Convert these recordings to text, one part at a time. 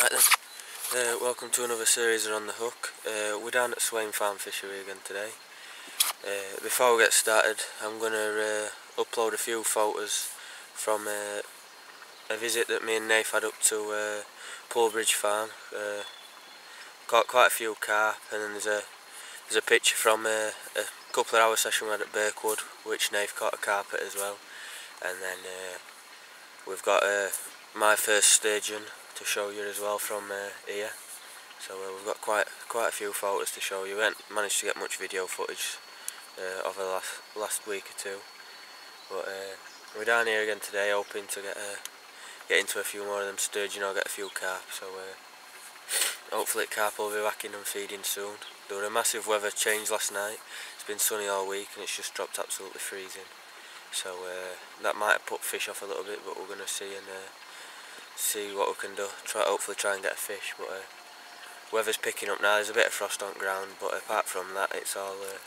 Right then, uh, welcome to another series On The Hook. Uh, we're down at Swain Farm Fishery again today. Uh, before we get started, I'm going to uh, upload a few photos from uh, a visit that me and Nath had up to uh, Pulbridge Farm. Uh, caught quite a few carp and then there's a there's a picture from uh, a couple of hour session we had at Birkwood which Nath caught a carpet as well and then uh, we've got uh, my first sturgeon to show you as well from uh, here. So uh, we've got quite quite a few photos to show you. We haven't managed to get much video footage uh, over the last, last week or two. But uh, we're down here again today hoping to get uh, get into a few more of them sturgeon or get a few carp. So uh, hopefully carp will be back in and feeding soon. There were a massive weather change last night. It's been sunny all week and it's just dropped absolutely freezing. So that might have put fish off a little bit but we're going to see and see what we can do. Try hopefully try and get a fish but uh, weather's picking up now. There's a bit of frost on ground but apart from that it's all uh,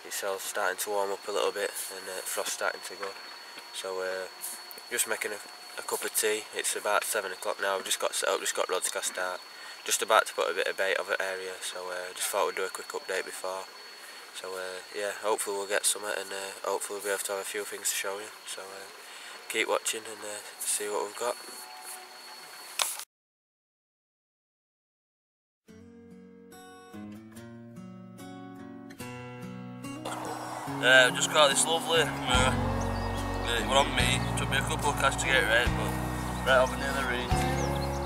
it's all starting to warm up a little bit and uh, frost starting to go. So uh, just making a, a cup of tea. It's about seven o'clock now. I've just got set up just got rods cast out just about to put a bit of bait over area so uh, just thought we'd do a quick update before. So uh, yeah hopefully we'll get some and uh, hopefully we'll be able to have a few things to show you. So uh, keep watching and uh, see what we've got Uh, just got this lovely mirror. Uh, it were on me, took me a couple of casts to get it right, but right over near the reed.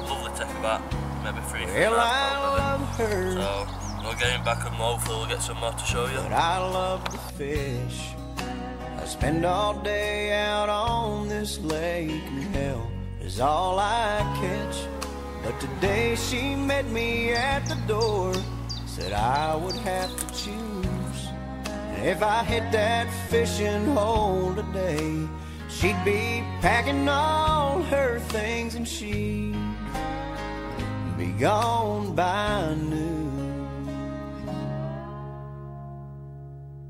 Lovely take about maybe three Well, I love her, So we're getting back and hopefully we'll get some more to show you. but I love to fish. I spend all day out on this lake, and hell is all I catch. But today she met me at the door, said I would have to choose. If I hit that fishing hole today, she'd be packing all her things and she'd be gone by noon.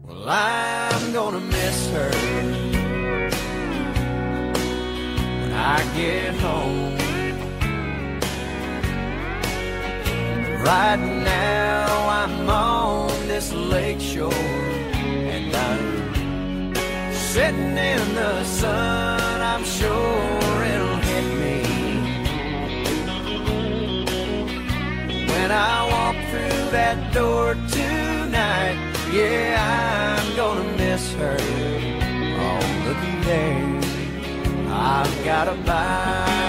Well, I'm gonna miss her when I get home. Right now, I'm on this lake shore, sitting in the sun. I'm sure it'll hit me when I walk through that door tonight. Yeah, I'm gonna miss her. Oh, looky there, I've got a bite.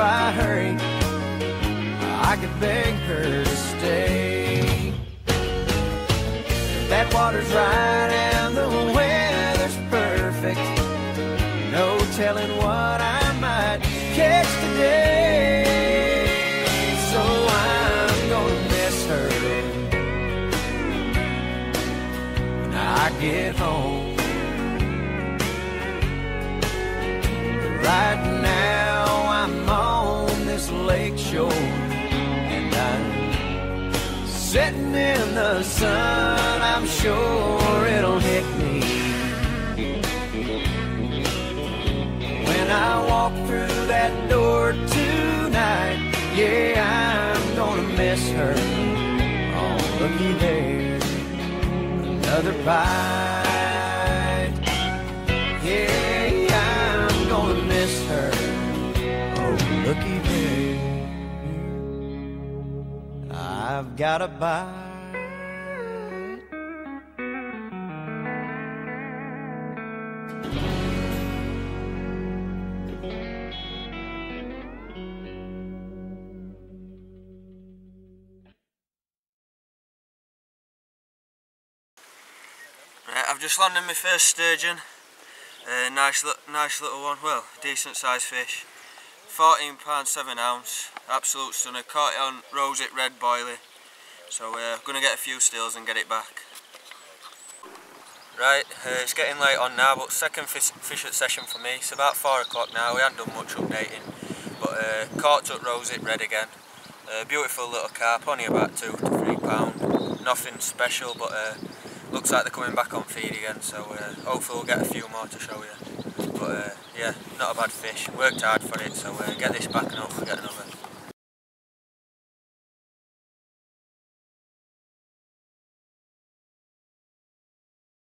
If I hurry, I could beg her to stay. That water's right and the weather's perfect, no telling what I might catch today. So I'm gonna miss her when I get home. Right lake shore and I'm sitting in the sun. I'm sure it'll hit me when I walk through that door tonight. Yeah, I'm gonna miss her. Oh, looky there, another bite. Got a bite. Right, I've just landed my first sturgeon. Uh, nice, nice little one. Well, decent sized fish. 14 pound 7 ounce. Absolute stunner. Caught it on roseate red boilie. So we're going to get a few stills and get it back. Right, uh, it's getting late on now, but second fish, fish session for me. It's about 4 o'clock now, we haven't done much updating. But uh, caught up rose it red again. Uh, beautiful little carp, only about 2 to 3 pound. Nothing special, but uh, looks like they're coming back on feed again, so uh, hopefully we'll get a few more to show you. But uh, yeah, not a bad fish. Worked hard for it, so uh, get this back and hopefully get another.